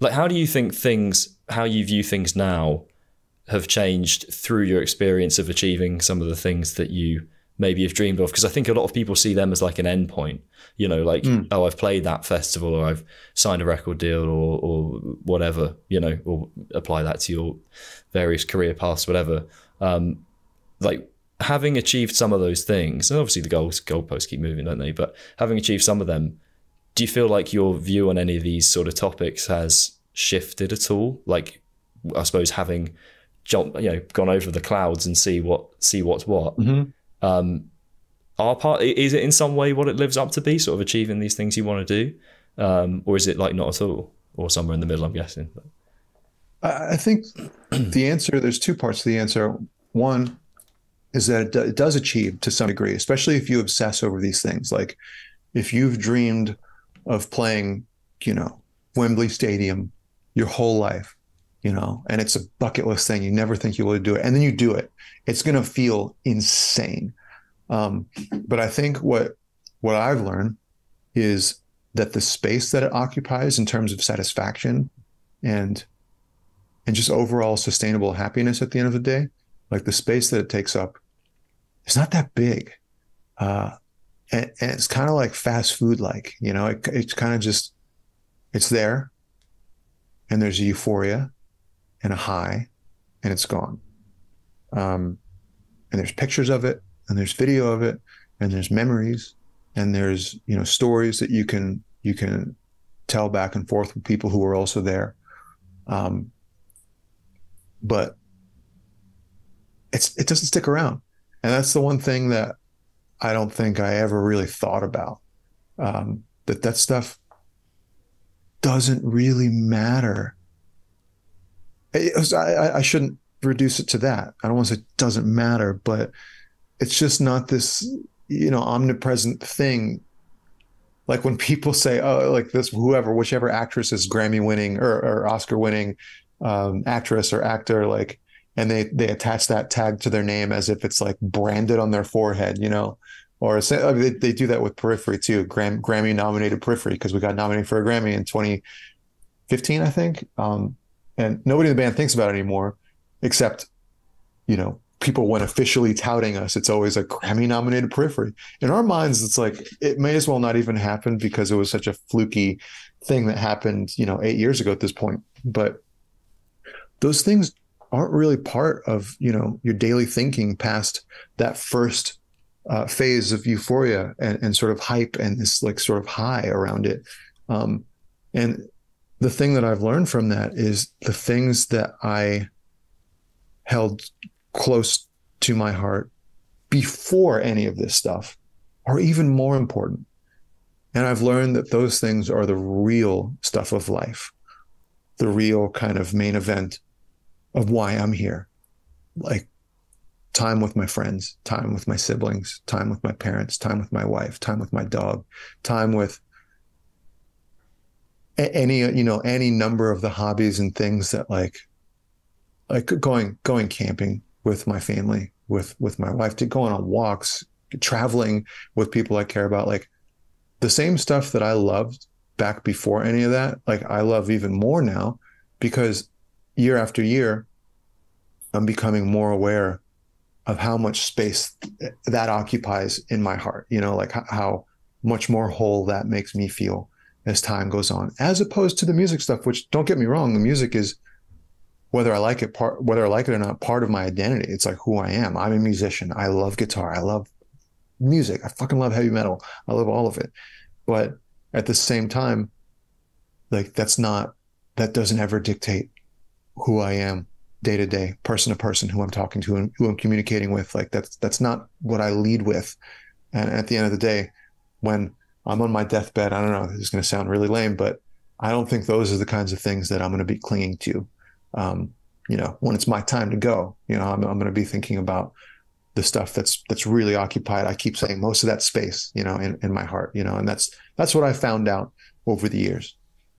like how do you think things how you view things now have changed through your experience of achieving some of the things that you maybe have dreamed of? Because i think a lot of people see them as like an end point you know like mm. oh i've played that festival or i've signed a record deal or or whatever you know or apply that to your various career paths whatever. Um, like having achieved some of those things and obviously the goals goalposts keep moving don't they? But having achieved some of them do you feel like your view on any of these sort of topics has shifted at all? Like i suppose having jump you know gone over the clouds and see what see what's what. Mm-hmm. Um, are part is it in some way what it lives up to be sort of achieving these things you want to do? Um, or is it like not at all? Or somewhere in the middle i'm guessing. I think the answer there's two parts to the answer. One is that it, do, it does achieve to some degree especially if you obsess over these things. Like if you've dreamed of playing you know wembley stadium your whole life you know, and it's a bucket list thing. You never think you will do it. And then you do it. It's going to feel insane. Um, but I think what, what I've learned is that the space that it occupies in terms of satisfaction and, and just overall sustainable happiness at the end of the day, like the space that it takes up is not that big. Uh, and, and it's kind of like fast food, like, you know, it, it's kind of just, it's there and there's a euphoria and a high, and it's gone. Um, and there's pictures of it, and there's video of it, and there's memories, and there's you know stories that you can you can tell back and forth with people who were also there. Um, but it's it doesn't stick around, and that's the one thing that I don't think I ever really thought about. Um, that that stuff doesn't really matter I, I shouldn't reduce it to that. I don't want to say it doesn't matter, but it's just not this, you know, omnipresent thing. Like when people say, "Oh, like this, whoever, whichever actress is Grammy winning or, or Oscar winning um, actress or actor, like, and they they attach that tag to their name as if it's like branded on their forehead, you know, or I mean, they, they do that with Periphery too, Gram, Grammy nominated Periphery because we got nominated for a Grammy in 2015, I think. Um, and nobody in the band thinks about it anymore, except, you know, people when officially touting us, it's always a Grammy nominated periphery. In our minds, it's like it may as well not even happen because it was such a fluky thing that happened, you know, eight years ago at this point. But those things aren't really part of, you know, your daily thinking past that first uh, phase of euphoria and, and sort of hype and this like sort of high around it. Um, and the thing that I've learned from that is the things that I held close to my heart before any of this stuff are even more important. And I've learned that those things are the real stuff of life, the real kind of main event of why I'm here. Like time with my friends, time with my siblings, time with my parents, time with my wife, time with my dog, time with any you know any number of the hobbies and things that like like going going camping with my family with with my wife to going on walks traveling with people i care about like the same stuff that i loved back before any of that like i love even more now because year after year i'm becoming more aware of how much space that occupies in my heart you know like how much more whole that makes me feel as time goes on, as opposed to the music stuff, which don't get me wrong, the music is whether I like it part whether I like it or not, part of my identity. It's like who I am. I'm a musician. I love guitar. I love music. I fucking love heavy metal. I love all of it. But at the same time, like that's not that doesn't ever dictate who I am day to day, person to person, who I'm talking to and who I'm communicating with. Like that's that's not what I lead with. And at the end of the day, when I'm on my deathbed. I don't know. This is going to sound really lame, but I don't think those are the kinds of things that I'm going to be clinging to. Um, you know, when it's my time to go, you know, I'm, I'm going to be thinking about the stuff that's that's really occupied. I keep saying most of that space, you know, in, in my heart, you know, and that's that's what I found out over the years.